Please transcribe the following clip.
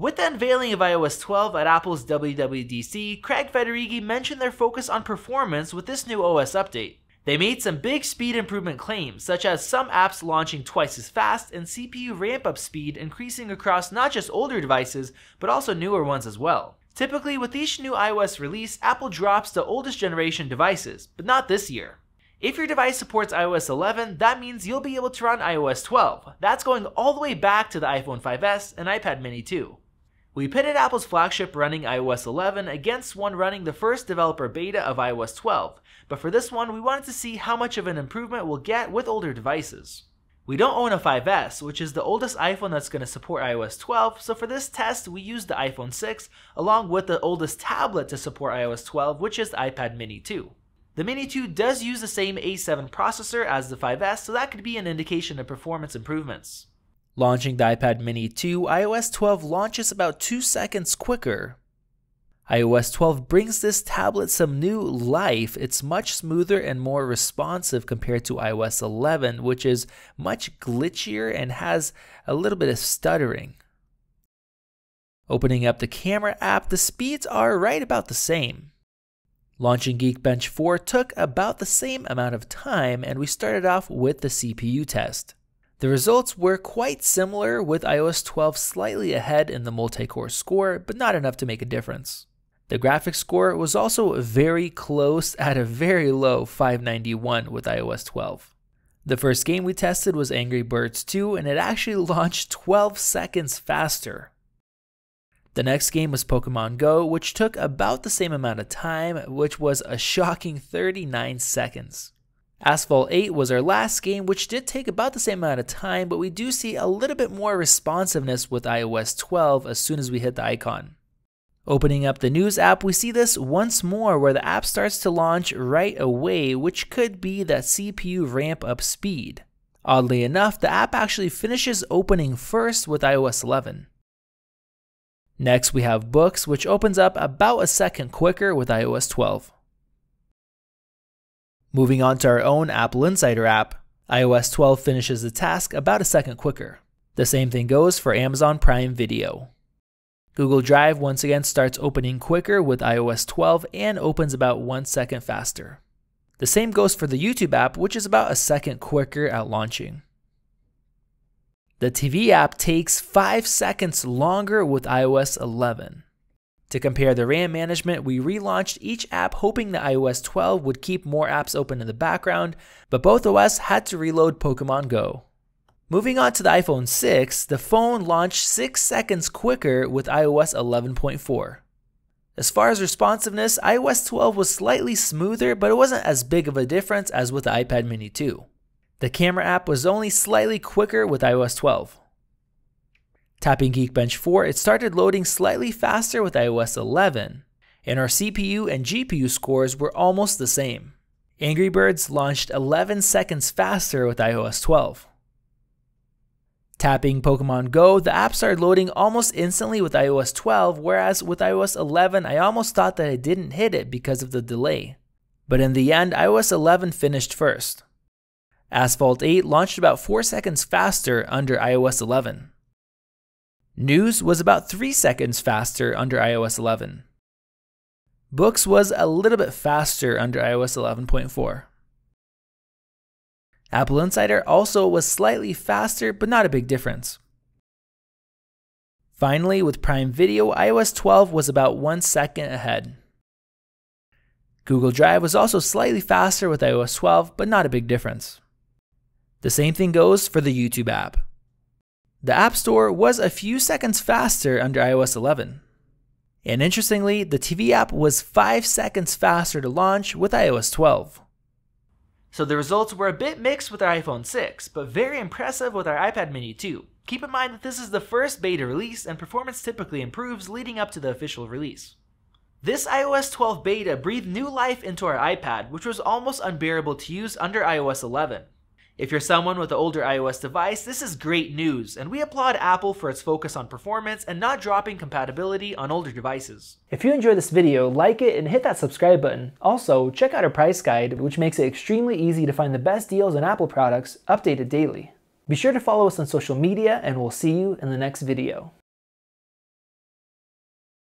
With the unveiling of iOS 12 at Apple's WWDC, Craig Federighi mentioned their focus on performance with this new OS update. They made some big speed improvement claims, such as some apps launching twice as fast and CPU ramp up speed increasing across not just older devices, but also newer ones as well. Typically, with each new iOS release, Apple drops the oldest generation devices, but not this year. If your device supports iOS 11, that means you'll be able to run iOS 12. That's going all the way back to the iPhone 5S and iPad mini 2. We pitted Apple's flagship running iOS 11 against one running the first developer beta of iOS 12, but for this one we wanted to see how much of an improvement we'll get with older devices. We don't own a 5S, which is the oldest iPhone that's going to support iOS 12, so for this test we used the iPhone 6 along with the oldest tablet to support iOS 12, which is the iPad mini 2. The Mini 2 does use the same A7 processor as the 5S, so that could be an indication of performance improvements. Launching the iPad mini 2, iOS 12 launches about 2 seconds quicker. iOS 12 brings this tablet some new life. It's much smoother and more responsive compared to iOS 11, which is much glitchier and has a little bit of stuttering. Opening up the camera app, the speeds are right about the same. Launching Geekbench 4 took about the same amount of time, and we started off with the CPU test. The results were quite similar, with iOS 12 slightly ahead in the multi-core score, but not enough to make a difference. The graphics score was also very close at a very low 591 with iOS 12. The first game we tested was Angry Birds 2, and it actually launched 12 seconds faster. The next game was Pokemon Go, which took about the same amount of time, which was a shocking 39 seconds. Asphalt 8 was our last game, which did take about the same amount of time, but we do see a little bit more responsiveness with iOS 12 as soon as we hit the icon. Opening up the news app, we see this once more where the app starts to launch right away, which could be that CPU ramp up speed. Oddly enough, the app actually finishes opening first with iOS 11. Next, we have Books, which opens up about a second quicker with iOS 12. Moving on to our own AppleInsider app, iOS 12 finishes the task about a second quicker. The same thing goes for Amazon Prime Video. Google Drive once again starts opening quicker with iOS 12 and opens about one second faster. The same goes for the YouTube app, which is about a second quicker at launching. The TV app takes 5 seconds longer with iOS 11. To compare the RAM management, we relaunched each app hoping that iOS 12 would keep more apps open in the background, but both OS had to reload Pokemon Go. Moving on to the iPhone 6, the phone launched 6 seconds quicker with iOS 11.4. As far as responsiveness, iOS 12 was slightly smoother, but it wasn't as big of a difference as with the iPad mini 2. The camera app was only slightly quicker with iOS 12. Tapping Geekbench 4, it started loading slightly faster with iOS 11, and our CPU and GPU scores were almost the same. Angry Birds launched 11 seconds faster with iOS 12. Tapping Pokemon Go, the app started loading almost instantly with iOS 12, whereas with iOS 11, I almost thought that I didn't hit it because of the delay. But in the end, iOS 11 finished first. Asphalt 8 launched about 4 seconds faster under iOS 11. News was about 3 seconds faster under iOS 11. Books was a little bit faster under iOS 11.4. AppleInsider also was slightly faster, but not a big difference. Finally, with Prime Video, iOS 12 was about 1 second ahead. Google Drive was also slightly faster with iOS 12, but not a big difference. The same thing goes for the YouTube app. The App Store was a few seconds faster under iOS 11. And interestingly, the TV app was 5 seconds faster to launch with iOS 12. So the results were a bit mixed with our iPhone 6, but very impressive with our iPad mini 2. Keep in mind that this is the first beta release and performance typically improves leading up to the official release. This iOS 12 beta breathed new life into our iPad, which was almost unbearable to use under iOS 11. If you're someone with an older iOS device, this is great news, and we applaud Apple for its focus on performance and not dropping compatibility on older devices. If you enjoyed this video, like it and hit that subscribe button. Also, check out our price guide, which makes it extremely easy to find the best deals on Apple products updated daily. Be sure to follow us on social media, and we'll see you in the next video.